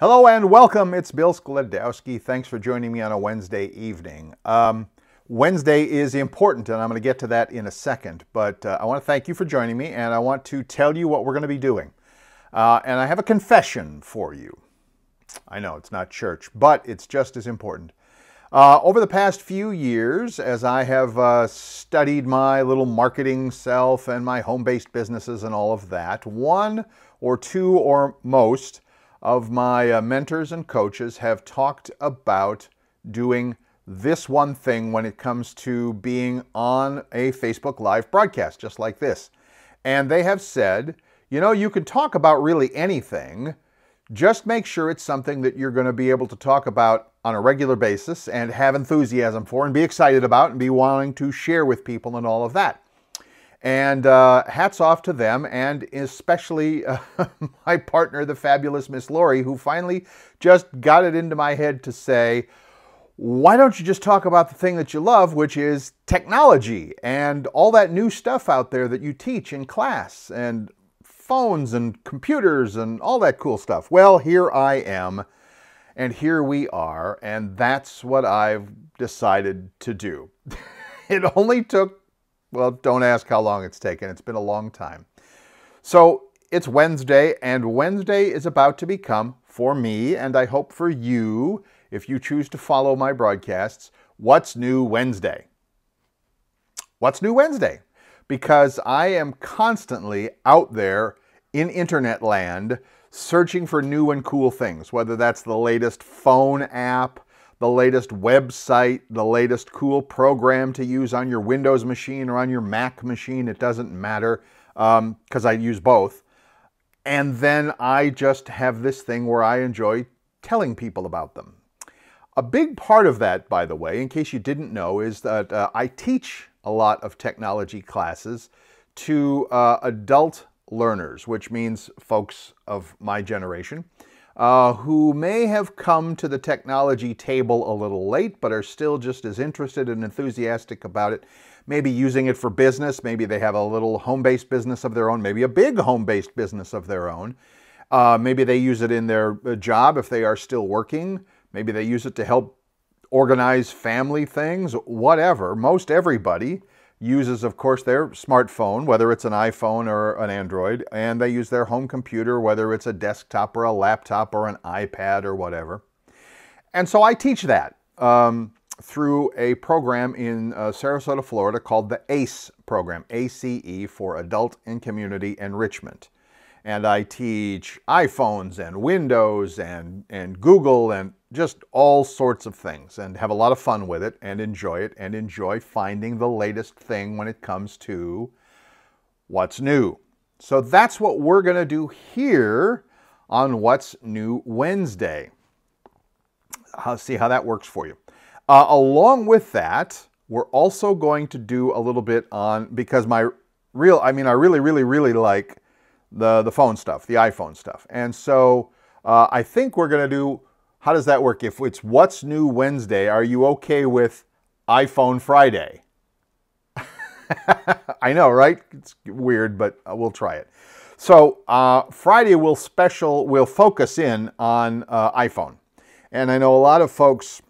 Hello and welcome. It's Bill Sklodowski. Thanks for joining me on a Wednesday evening. Um, Wednesday is important, and I'm going to get to that in a second. But uh, I want to thank you for joining me, and I want to tell you what we're going to be doing. Uh, and I have a confession for you. I know it's not church, but it's just as important. Uh, over the past few years, as I have uh, studied my little marketing self and my home based businesses and all of that, one or two or most of my uh, mentors and coaches have talked about doing this one thing when it comes to being on a Facebook Live broadcast, just like this. And they have said, you know, you can talk about really anything, just make sure it's something that you're going to be able to talk about on a regular basis and have enthusiasm for and be excited about and be wanting to share with people and all of that. And uh, hats off to them, and especially uh, my partner, the fabulous Miss Lori, who finally just got it into my head to say, why don't you just talk about the thing that you love, which is technology and all that new stuff out there that you teach in class and phones and computers and all that cool stuff? Well, here I am, and here we are, and that's what I've decided to do. it only took well, don't ask how long it's taken. It's been a long time. So it's Wednesday, and Wednesday is about to become, for me, and I hope for you, if you choose to follow my broadcasts, What's New Wednesday? What's New Wednesday? Because I am constantly out there in internet land searching for new and cool things, whether that's the latest phone app, the latest website, the latest cool program to use on your Windows machine or on your Mac machine. It doesn't matter because um, I use both. And then I just have this thing where I enjoy telling people about them. A big part of that, by the way, in case you didn't know, is that uh, I teach a lot of technology classes to uh, adult learners, which means folks of my generation uh, who may have come to the technology table a little late, but are still just as interested and enthusiastic about it. Maybe using it for business. Maybe they have a little home based business of their own, maybe a big home based business of their own. Uh, maybe they use it in their uh, job if they are still working. Maybe they use it to help organize family things, whatever. Most everybody uses, of course, their smartphone, whether it's an iPhone or an Android, and they use their home computer, whether it's a desktop or a laptop or an iPad or whatever. And so I teach that um, through a program in uh, Sarasota, Florida called the ACE program, ACE for Adult and Community Enrichment. And I teach iPhones and Windows and, and Google and just all sorts of things and have a lot of fun with it and enjoy it and enjoy finding the latest thing when it comes to what's new. So that's what we're going to do here on What's New Wednesday. I'll see how that works for you. Uh, along with that, we're also going to do a little bit on, because my real, I mean, I really, really, really like the, the phone stuff, the iPhone stuff. And so uh, I think we're going to do how does that work? If it's What's New Wednesday, are you okay with iPhone Friday? I know, right? It's weird, but we'll try it. So uh, Friday will special will focus in on uh, iPhone, and I know a lot of folks.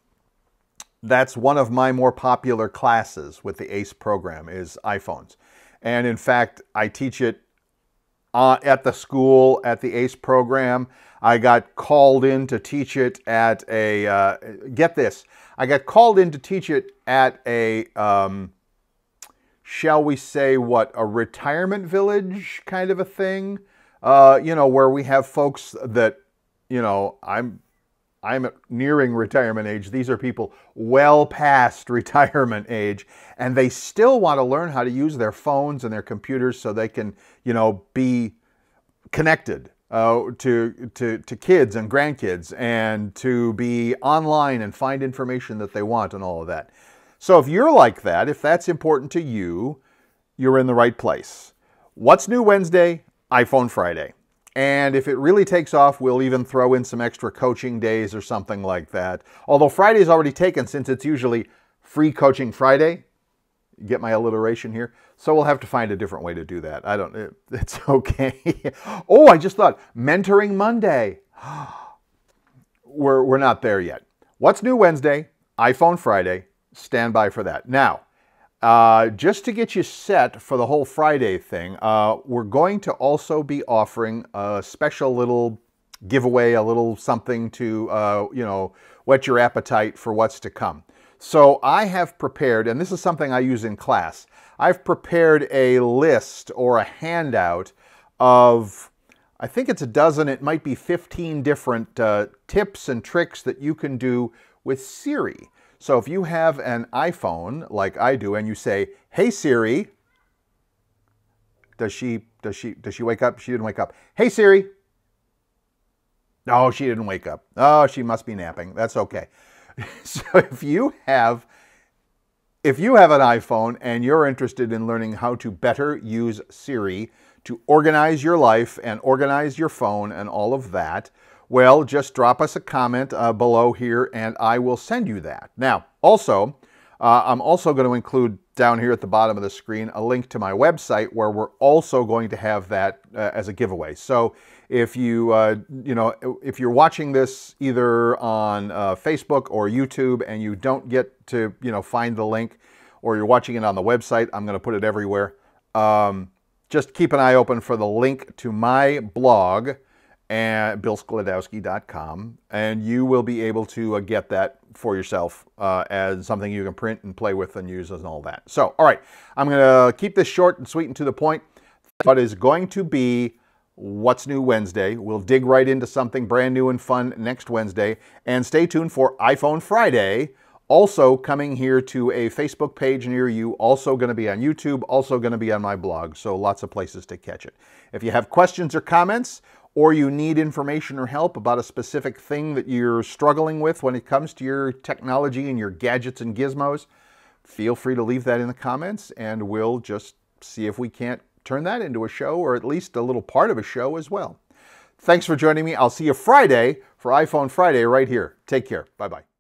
That's one of my more popular classes with the ACE program is iPhones, and in fact, I teach it uh, at the school at the ACE program. I got called in to teach it at a, uh, get this, I got called in to teach it at a, um, shall we say, what, a retirement village kind of a thing? Uh, you know, where we have folks that, you know, I'm I'm nearing retirement age. These are people well past retirement age, and they still want to learn how to use their phones and their computers so they can, you know, be connected uh, to, to, to kids and grandkids and to be online and find information that they want and all of that. So if you're like that, if that's important to you, you're in the right place. What's new Wednesday? iPhone Friday. And if it really takes off, we'll even throw in some extra coaching days or something like that. Although Friday's already taken since it's usually free coaching Friday. Get my alliteration here. So we'll have to find a different way to do that. I don't, it, it's okay. oh, I just thought, Mentoring Monday. we're, we're not there yet. What's new Wednesday? iPhone Friday. Stand by for that. Now, uh, just to get you set for the whole Friday thing, uh, we're going to also be offering a special little giveaway, a little something to, uh, you know, whet your appetite for what's to come. So I have prepared, and this is something I use in class, I've prepared a list or a handout of, I think it's a dozen, it might be 15 different uh, tips and tricks that you can do with Siri. So if you have an iPhone like I do and you say, "Hey Siri," does she does she does she wake up? She didn't wake up. "Hey Siri." No, she didn't wake up. Oh, she must be napping. That's okay. so if you have if you have an iPhone and you're interested in learning how to better use Siri to organize your life and organize your phone and all of that, well, just drop us a comment uh, below here and I will send you that. Now, also, uh, I'm also going to include down here at the bottom of the screen a link to my website where we're also going to have that uh, as a giveaway. So if you, uh, you know, if you're watching this either on uh, Facebook or YouTube and you don't get to, you know, find the link or you're watching it on the website, I'm going to put it everywhere. Um, just keep an eye open for the link to my blog at billsklodowski.com and you will be able to uh, get that for yourself uh, as something you can print and play with and use and all that. So, all right, I'm going to keep this short and sweet and to the point, but is going to be What's New Wednesday. We'll dig right into something brand new and fun next Wednesday. And stay tuned for iPhone Friday, also coming here to a Facebook page near you, also going to be on YouTube, also going to be on my blog. So lots of places to catch it. If you have questions or comments, or you need information or help about a specific thing that you're struggling with when it comes to your technology and your gadgets and gizmos, feel free to leave that in the comments and we'll just see if we can't turn that into a show or at least a little part of a show as well. Thanks for joining me. I'll see you Friday for iPhone Friday right here. Take care. Bye bye.